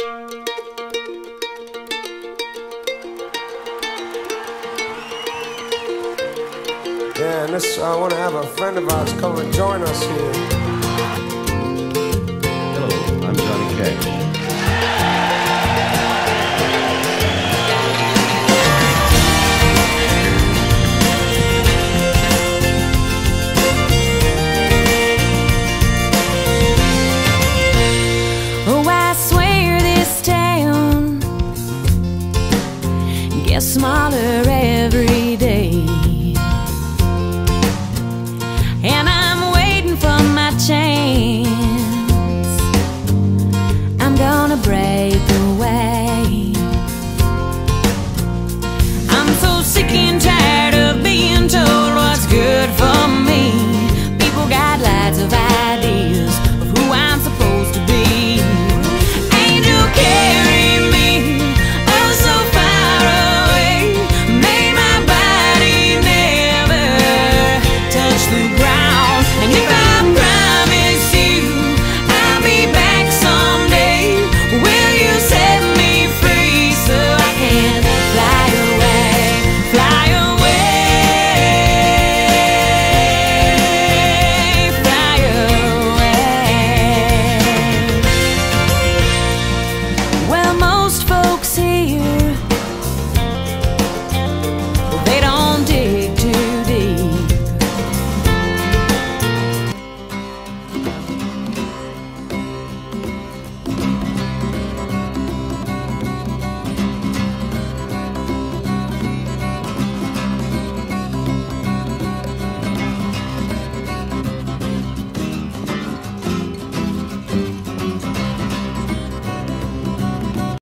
Yeah, and this, I want to have a friend of ours come and join us here. smaller